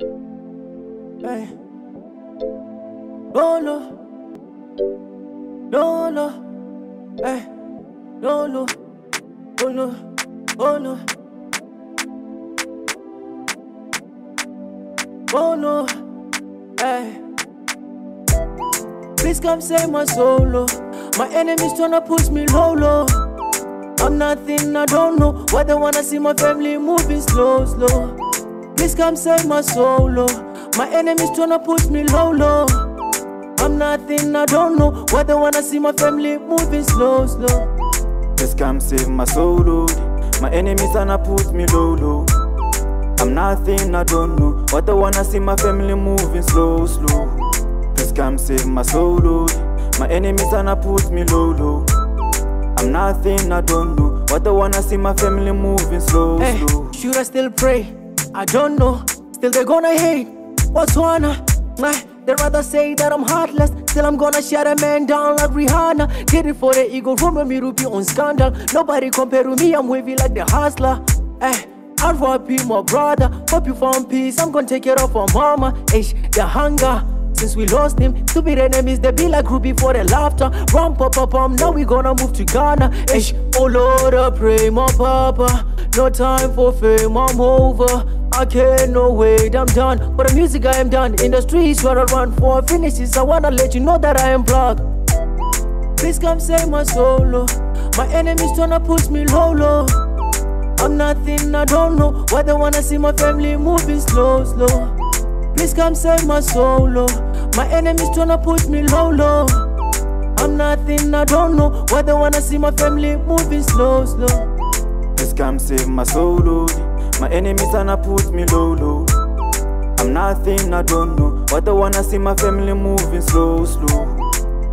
Hey. No, no. No, no. Hey. No, no. Oh, no. Oh, no. Oh, no. Hey. Please come save my solo. Oh. My enemies tryna push me low, low. I'm nothing, I don't know. Why they wanna see my family moving slow, slow. Please come save my solo. Oh. My enemies tryna push me low, low. I'm nothing, I don't know. Why they wanna see my family moving slow, slow. Please come save my soul, Lord. My enemies tryna put me low, low. I'm nothing, I don't know. What they wanna see my family moving slow, slow. Please come save my soul, Lord. My enemies tryna put me low, low. I'm nothing, I don't know. What they wanna see my family moving slow, Hey, slow. should I still pray? I don't know. Still they gonna hate. What's wanna? Nah, they rather say that I'm heartless. Still I'm gonna shut a man down like Rihanna. Get it for the ego, from me to be on scandal. Nobody compare to me, I'm wavy like the hustler. Eh, hey. RYP, my brother. Hope you found peace. I'm gonna take care of our mama. Ish, the hunger. Since we lost him, stupid enemies, they be like groupie for the laughter. Rum, pop, pop, pum, now we gonna move to Ghana. Ish, oh Lord, I pray, my papa. No time for fame, I'm over. I can't no wait, I'm done. For the music, I am done. In the streets where I run for finishes, I wanna let you know that I am black. Please come save my solo. Oh. My enemies tryna push me low, low. I'm nothing, I don't know. Why they wanna see my family moving slow, slow. Please come save my solo. Oh. My enemies tryna put me low, low. I'm nothing, I don't know. Why they wanna see my family moving slow, slow. Please come save my soul, Lord. My enemies tryna put me low, low. I'm nothing, I don't know. What they wanna see my family moving slow, slow.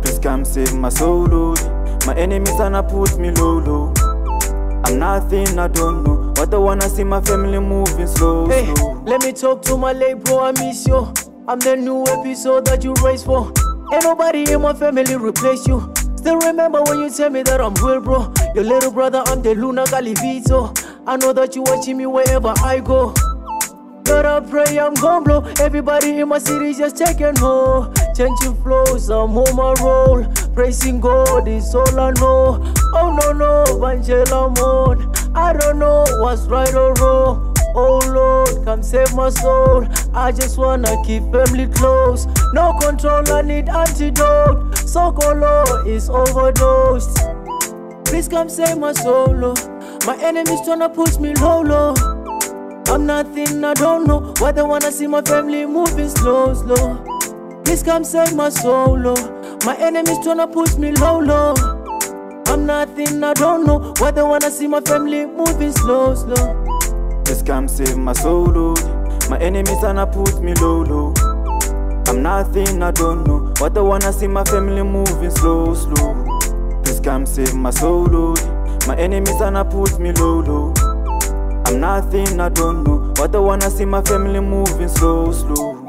Please come save my soul, Lord. My enemies tryna put me low, low. I'm nothing, I don't know. What I wanna see my family moving slow, Hey, slow. let me talk to my late bro, I miss you. I'm the new episode that you raised for. Ain't nobody in my family replace you. Still remember when you tell me that I'm real, bro. Your little brother, I'm the Luna Calivito. I know that you watching me wherever I go. But I pray I'm gon' blow. Everybody in my city just taking home. Changing flows, I'm on my roll. Praising God is all I know. Oh no no, Angela Moon. I don't know what's right or wrong. Oh Lord, come save my soul. I just wanna keep family close. No control, I need antidote. Sokolo is overdosed. Please come save my solo. Oh. My enemies tryna push me low, low. I'm nothing, I don't know. Why they wanna see my family moving slow, slow. Please come save my solo. Oh. My enemies tryna push me low, low. I'm nothing, I don't know. Why they wanna see my family moving slow, slow. Just come save my soul, Lord. My enemies tryna put me low, low. I'm nothing, I don't know. What I wanna see my family moving slow, slow. Please come save my soul, Lord. My enemies tryna put me low, low. I'm nothing, I don't know. What I wanna see my family moving slow, slow.